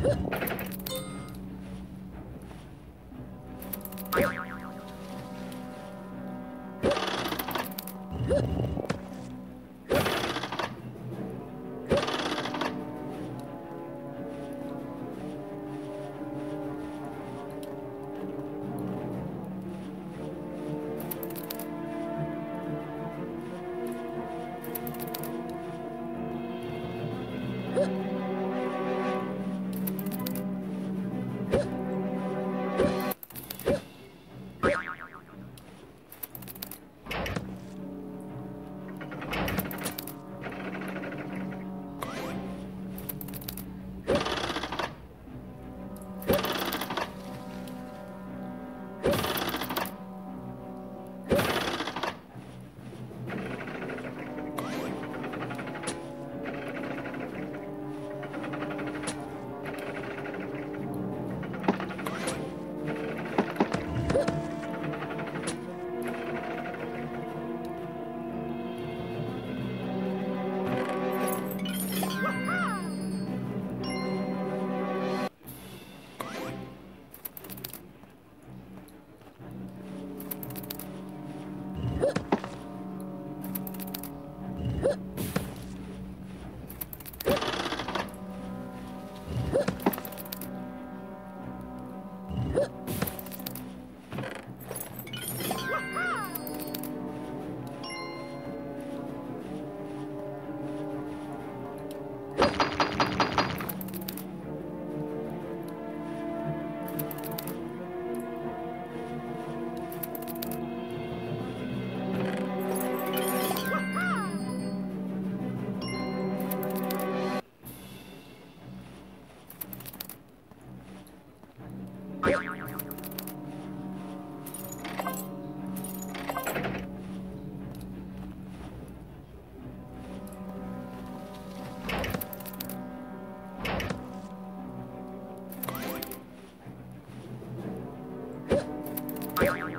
Huh? Bye.